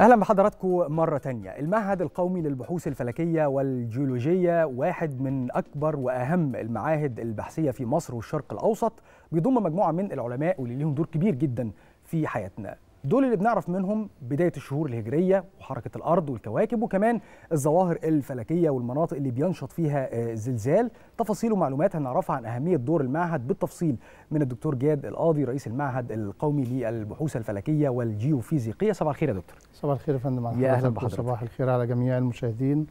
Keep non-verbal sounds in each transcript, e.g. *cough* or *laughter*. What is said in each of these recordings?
أهلا بحضراتكم مرة تانية. المعهد القومي للبحوث الفلكية والجيولوجية واحد من أكبر وأهم المعاهد البحثية في مصر والشرق الأوسط بيضم مجموعة من العلماء واللي ليهم دور كبير جدا في حياتنا. دول اللي بنعرف منهم بداية الشهور الهجرية وحركة الأرض والكواكب وكمان الظواهر الفلكية والمناطق اللي بينشط فيها زلزال. تفاصيل ومعلومات هنعرفها عن أهمية دور المعهد بالتفصيل من الدكتور جاد القاضي رئيس المعهد القومي للبحوث الفلكية والجيوفيزيقية. صباح الخير يا دكتور. صباح الخير يا فندم. على يا أهلا حضرتك بحضرتك. وصباح الخير على جميع المشاهدين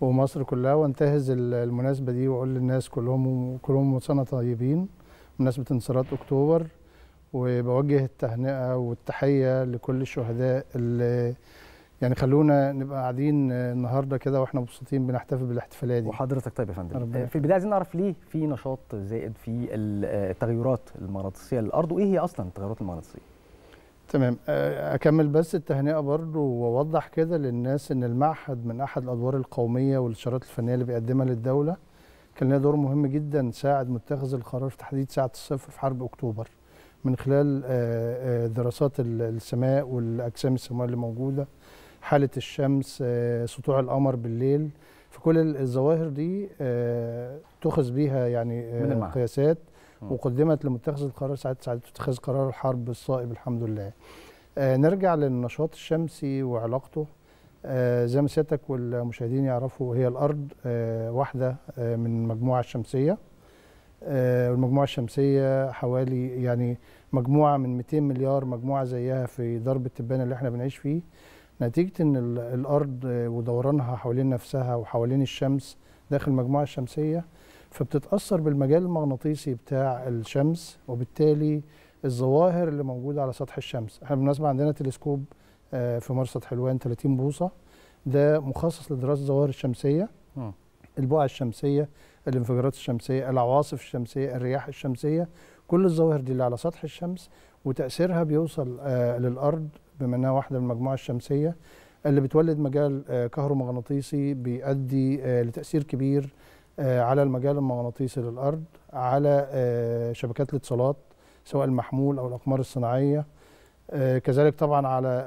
ومصر كلها. وانتهز ال- المناسبة دي وأقول للناس كلهم كلهم سنة طيبين. بمناسبة انتصارات أكتوبر وبوجه التهنئة والتحية لكل الشهداء اللي يعني خلونا نبقى قاعدين النهارده كده وإحنا مبسوطين بنحتفل بالاحتفالية دي. وحضرتك طيب يا فندم؟ ربنا في البداية عايزين نعرف ليه في نشاط زائد في التغيرات المغناطيسيه للارض وايه هي أصلا التغيرات المغناطيسيه تمام. آه، أكمل بس التهنئة برضو وأوضح كده للناس إن المعهد من أحد الأدوار القومية والإشارات الفنية اللي بيقدمها للدولة كان لها دور مهم جدا ساعد متخذ القرار في تحديد ساعة الصفر في حرب أكتوبر. من خلال آه، آه، دراسات ال- السماء والأجسام السماويه اللي موجودة حالة الشمس آه، سطوع القمر بالليل فكل ال- الظواهر دي اتخذ بيها يعني من. قياسات. وقدمت لمتخذ القرار ساعه ساعه اتخاذ قرار الحرب الصائب الحمد لله. نرجع للنشاط الشمسي وعلاقته زي ما سيادتك والمشاهدين يعرفوا هي الأرض واحدة آه من المجموعه الشمسيه. آه والمجموعة الشمسية حوالي يعني مجموعة من 200 مليار مجموعة زيها في درب التبانه اللي إحنا بنعيش فيه. نتيجة إن ال- الأرض ودورانها حوالين نفسها وحوالين الشمس داخل المجموعة الشمسية فبتتأثر بالمجال المغناطيسي بتاع الشمس وبالتالي الظواهر اللي موجودة على سطح الشمس إحنا بالمناسبة عندنا تلسكوب آه، في مرصد حلوان 30 بوصة ده مخصص لدراسة الظواهر الشمسية. البقع الشمسية الانفجارات الشمسية العواصف الشمسية الرياح الشمسية كل الظواهر دي اللي على سطح الشمس وتأثيرها بيوصل آه، للأرض بما انها واحدة من المجموعة الشمسية اللي بتولد مجال آه، كهرومغناطيسي بيؤدي آه، لتأثير كبير على المجال المغناطيسي للأرض على شبكات الاتصالات سواء المحمول أو الأقمار الصناعية كذلك طبعا على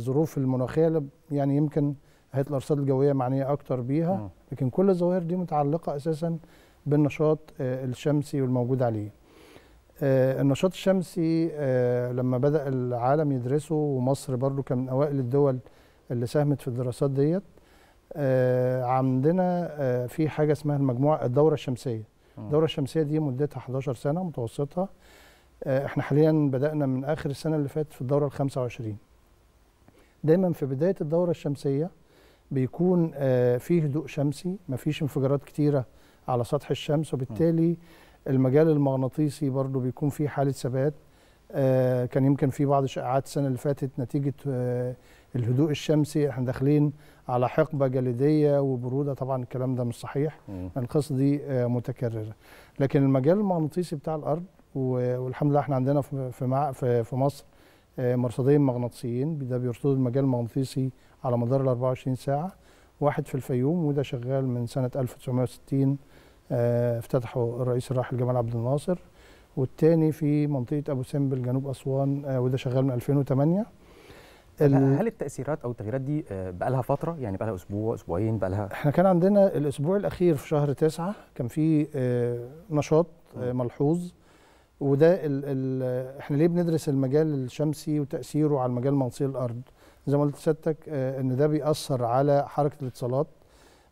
ظروف المناخية يعني يمكن هيئه الارصاد الجوية معنية أكتر بيها. لكن كل الظواهر دي متعلقة أساسا بالنشاط آه، الشمسي والموجود عليه آه، النشاط الشمسي آه، لما بدأ العالم يدرسه ومصر برضو كان من أوائل الدول اللي ساهمت في الدراسات ديت عندنا في حاجة اسمها المجموعة الدورة الشمسية. الدورة الشمسية دي مدتها 11 سنة متوسطها إحنا حاليا بدأنا من آخر السنة اللي فاتت في الدورة ال 25 دايما في بداية الدورة الشمسية بيكون آه، فيه هدوء شمسي مفيش انفجارات كتيرة على سطح الشمس وبالتالي المجال المغناطيسي برضو بيكون فيه حالة ثبات. آه، كان يمكن في بعض الشائعات السنة اللي فاتت نتيجة آه، الهدوء الشمسي. إحنا داخلين على حقبة جليدية وبرودة طبعا الكلام ده مش صحيح. مم. القصة دي متكررة. لكن المجال المغناطيسي بتاع الأرض و- والحمد لله إحنا عندنا في في مصر مرصدين مغناطيسيين. ده بيرصدوا المجال المغناطيسي على مدار ال 24 ساعة واحد في الفيوم وده شغال من سنة 1960 آه، افتتحه الرئيس الراحل جمال عبد الناصر. والتاني في منطقة أبو سمبل جنوب أسوان آه، وده شغال من 2008 ال- هل التأثيرات أو التغييرات دي آه، بقى لها فترة؟ يعني بقى لها أسبوع أسبوعين بقى لها إحنا كان عندنا الأسبوع الأخير في شهر تسعة كان في نشاط ملحوظ. وده ال ال إحنا ليه بندرس المجال الشمسي وتأثيره على المجال المغناطيسي للارض زي ما قلت لسيادتك آه، إن ده بيأثر على حركة الاتصالات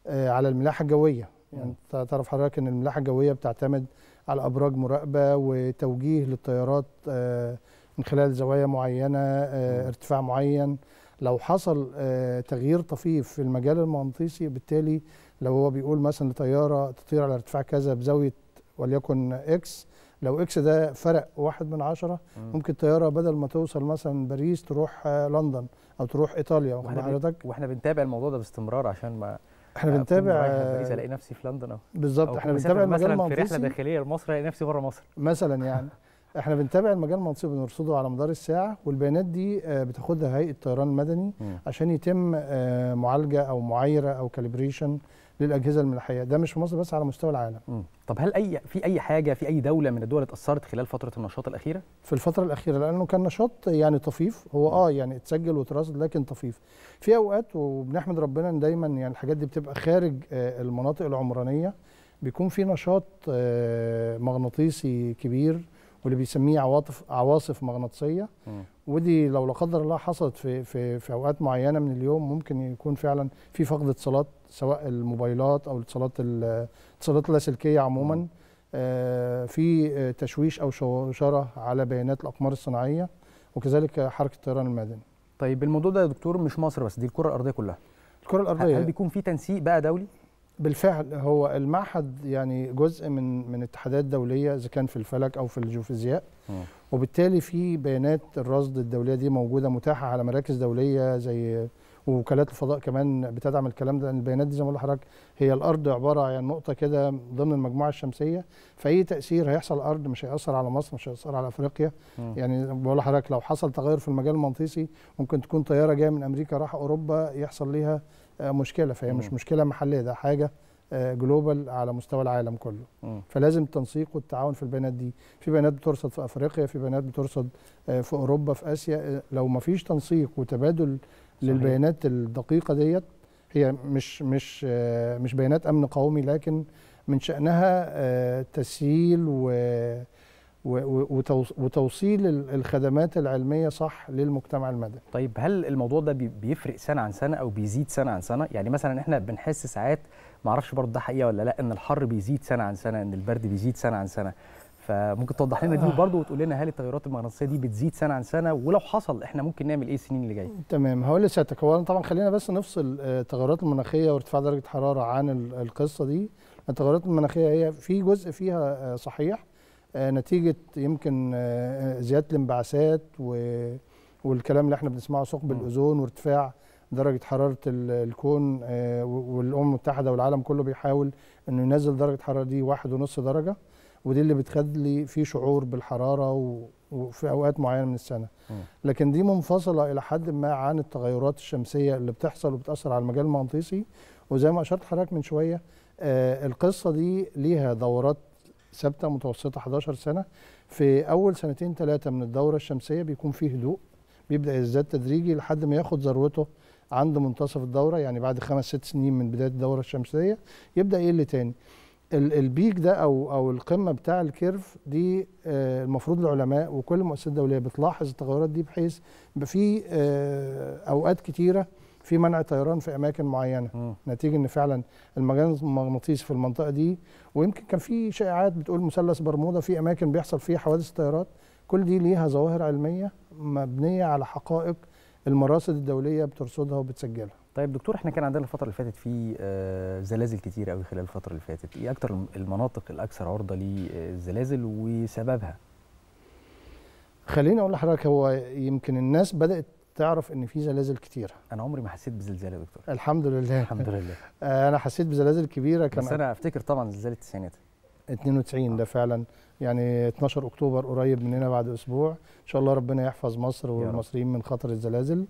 آه، على الملاحة الجوية. يعني تعرف حضرتك إن الملاحة الجوية بتعتمد على أبراج مراقبة وتوجيه للطيارات آه، من خلال زوايا معينة. ارتفاع معين. لو حصل تغيير طفيف في المجال المغناطيسي بالتالي لو هو بيقول مثلا لطيارة تطير على ارتفاع كذا بزاوية وليكن X لو X ده فرق واحد من عشرة مم. ممكن الطياره بدل ما توصل مثلا باريس تروح آه، لندن أو تروح إيطاليا. وإحنا حضرتك؟ وإحنا بنتابع الموضوع ده باستمرار عشان ما إحنا بنتابع باريس ألاقي نفسي في لندن أو بالظبط إحنا بنتابع المجال مثلا في رحلة داخلية لمصر ألاقي نفسي بره مصر. مثلا *laughs* يعني. إحنا بنتابع المجال المنصوب بنرصده على مدار الساعة والبيانات دي آه، بتاخدها هيئة الطيران المدني. عشان يتم آه، معالجة أو معايرة أو calibration للأجهزة الملاحية ده مش في مصر بس على مستوى العالم مم. طب هل اي في أي حاجة في أي دولة من الدول اتأثرت خلال فترة النشاط الأخيرة في الفترة الأخيرة لأنه كان نشاط يعني طفيف هو آه يعني اتسجل واترصد لكن طفيف. في أوقات وبنحمد ربنا إن دايما يعني الحاجات دي بتبقى خارج آه، المناطق العمرانية بيكون في نشاط آه، مغناطيسي كبير واللي بيسميه عواطف عواصف مغناطيسية مم. ودي لو لا قدر الله حصلت في في في أوقات معينة من اليوم ممكن يكون فعلا في فقد اتصالات سواء الموبايلات أو الاتصالات ال- الاتصالات اللاسلكية عموما. آه، في آه، تشويش أو شوشرة على بيانات الأقمار الصناعية وكذلك حركة الطيران المدني طيب الموضوع ده يا دكتور مش مصر بس دي الكرة الأرضية كلها. الكرة الأرضية. هل بيكون في تنسيق بقى دولي؟ بالفعل هو المعهد يعني جزء من من اتحادات دولية إذا كان في الفلك أو في الجيوفيزياء. وبالتالي في بيانات الرصد الدولية دي موجودة متاحة على مراكز دولية زي ووكالات الفضاء كمان بتدعم الكلام ده البيانات دي زي ما بقول لحضرتك هي الأرض عبارة عن نقطة كده ضمن المجموعة الشمسية فأي تأثير هيحصل على الأرض مش هيأثر على مصر مش هيأثر على أفريقيا مم. يعني بقول لحضرتك لو حصل تغير في المجال المغناطيسي ممكن تكون طيارة جاية من أمريكا راح أوروبا يحصل ليها آه، مشكلة فهي مش مم. مشكلة محلية ده حاجة جلوبال على مستوى العالم كله مم. فلازم التنسيق والتعاون في البيانات دي في بيانات بترصد في أفريقيا في بيانات بترصد آه، في أوروبا في آسيا آه، لو ما فيش تنسيق وتبادل صحيح. للبيانات الدقيقة ديت هي مش مش آه، مش بيانات أمن قومي لكن من شأنها آه، تسهيل و وتوصيل ال- الخدمات العلمية صح للمجتمع المدني. طيب هل الموضوع ده بي- بيفرق سنة عن سنة أو بيزيد سنة عن سنة؟ يعني مثلا إحنا بنحس ساعات ما أعرفش برضه ده حقيقة ولا لأ إن الحر بيزيد سنة عن سنة إن البرد بيزيد سنة عن سنة. فممكن توضح لنا دي آه. برضه وتقول لنا هل التغيرات المغناطيسية دي بتزيد سنة عن سنة؟ ولو حصل إحنا ممكن نعمل إيه السنين اللي جاية؟ تمام. هقول لسيادتك. هو طبعا خلينا بس نفصل آه، التغيرات المناخية وارتفاع درجة الحراره عن ال- القصة دي. التغيرات المناخية هي في جزء فيها آه، صحيح نتيجة يمكن آه، زيادة الانبعاثات والكلام اللي إحنا بنسمعه ثقب. الأوزون وارتفاع درجة حرارة ال- الكون آه، والأمم المتحدة والعالم كله بيحاول إنه ينزل درجة الحراره دي واحد ونص درجة ودي اللي بتخلي في شعور بالحرارة وفي أوقات معينة من السنة. لكن دي منفصلة إلى حد ما عن التغيرات الشمسية اللي بتحصل وبتأثر على المجال المغناطيسي وزي ما أشرت حضرتك من شوية آه القصة دي ليها دورات ثابتة متوسطة 11 سنة. في أول سنتين ثلاثة من الدورة الشمسية بيكون فيه هدوء بيبدأ يزداد تدريجي لحد ما ياخد ذروته عند منتصف الدورة يعني بعد خمس ست سنين من بداية الدورة الشمسية يبدأ يقل تاني. ال- ال peak ده أو أو القمة بتاع ال curve دي آه، المفروض العلماء وكل المؤسسات الدولية بتلاحظ التغيرات دي بحيث يبقى في آه، أوقات كتيرة في منع طيران في أماكن معينة. مم. نتيجة إن فعلا المجال المغناطيسي في المنطقة دي ويمكن كان في شائعات بتقول مثلث برمودا في أماكن بيحصل فيها حوادث طيارات. كل دي ليها ظواهر علمية مبنية على حقائق المراصد الدولية بترصدها وبتسجلها. طيب دكتور إحنا كان عندنا الفترة اللي فاتت في آه، زلازل كتير قوي خلال الفترة اللي فاتت. إيه أكتر المناطق الأكثر عرضة للزلازل وسببها؟ خليني أقول لحضرتك هو يمكن الناس بدأت تعرف إن في زلازل كتيرة. أنا عمري ما حسيت بزلزال يا دكتور. الحمد لله. الحمد لله. *laughs* آه، أنا حسيت بزلازل كبيرة بس كان أنا أفتكر طبعا زلزال التسعينات. 92 ده فعلا. يعني 12 أكتوبر قريب مننا بعد أسبوع. إن شاء الله ربنا يحفظ مصر. والمصريين من خطر الزلازل.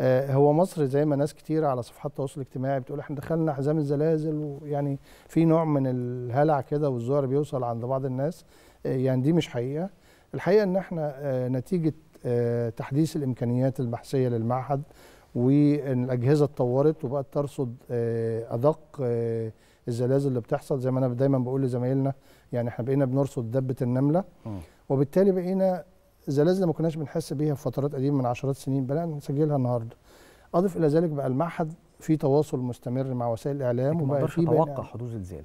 آه، هو مصر زي ما ناس كتير على صفحات التواصل الاجتماعي بتقول إحنا دخلنا حزام الزلازل ويعني في نوع من الهلع كده والذعر بيوصل عند بعض الناس. آه، يعني دي مش حقيقة. الحقيقة إن إحنا نتيجة تحديث الإمكانيات البحثية للمعهد والاجهزه اتطورت وبقت ترصد آه، أدق آه، الزلازل اللي بتحصل. زي ما أنا دايما بقول لزمايلنا يعني إحنا بقينا بنرصد دبة النملة. وبالتالي بقينا زلازل ما كناش بنحس بيها في فترات قديمة من عشرات السنين بدانا نسجلها النهارده. أضف إلى ذلك بقى المعهد في تواصل مستمر مع وسائل الإعلام لكن ما وبقى أقدرش في أتوقع حدوث زلزال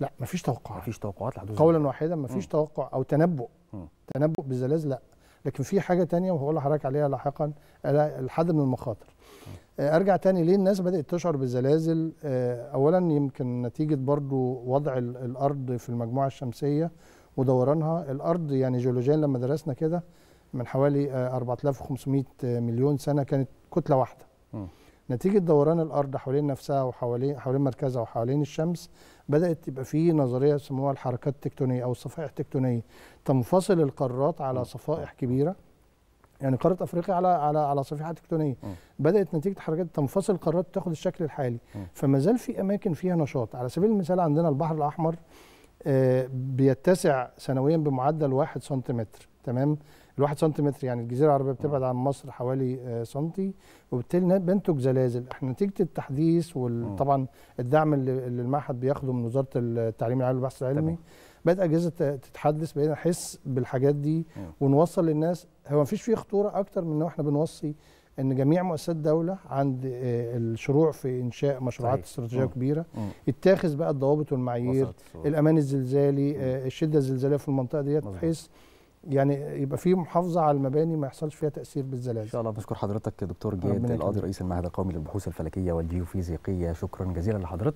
لا مفيش توقع مفيش توقعات لحدوث قولا واحدا مفيش مم. توقع أو تنبؤ. مم. تنبؤ بالزلازل لا. لكن في حاجة تانية وهقول لحضرتك عليها لاحقا الحد من المخاطر. آه، أرجع تاني ليه الناس بدأت تشعر بالزلازل؟ آه، اولا يمكن نتيجة برضو وضع ال- الأرض في المجموعة الشمسية ودورانها. الأرض يعني جيولوجيا لما درسنا كده من حوالي آه، 4500 مليون سنة كانت كتلة واحدة. نتيجة دوران الأرض حوالين نفسها وحوالين حوالين مركزها وحوالين الشمس بدأت تبقى في نظرية يسموها الحركات التكتونية أو الصفائح التكتونية. تنفصل القارات على صفائح كبيرة يعني قارة أفريقيا على على على صفيحة تكتونية. بدأت نتيجة حركات تنفصل القارات تاخد الشكل الحالي. فما زال في أماكن فيها نشاط. على سبيل المثال عندنا البحر الأحمر آه، بيتسع سنويا بمعدل 1 سنتيمتر. تمام الواحد سنتيمتر يعني الجزيرة العربية بتبعد عن مصر حوالي آه، سنتي وبالتالي بينتج زلازل إحنا نتيجة التحديث. وطبعا الدعم اللي المعهد بياخده من وزارة التعليم العالي والبحث العلمي. بدات أجهزة تتحدث بقينا نحس بالحاجات دي. ونوصل للناس هو مفيش فيه خطورة أكتر من إن إحنا بنوصي إن جميع مؤسسات الدولة عند آه، الشروع في إنشاء مشروعات صحيح. استراتيجية. كبيرة مم. يتخذ بقى الضوابط والمعايير. الأمان الزلزالي آه، الشدة الزلزالية في المنطقة ديت. بحيث يعني يبقى في محافظة على المباني ما يحصلش فيها تأثير إن بالزلازل شاء الله بشكر حضرتك دكتور جيد القاضي. رئيس المعهد القومي للبحوث الفلكية والجيوفيزيقية. شكرا جزيلا لحضرتك.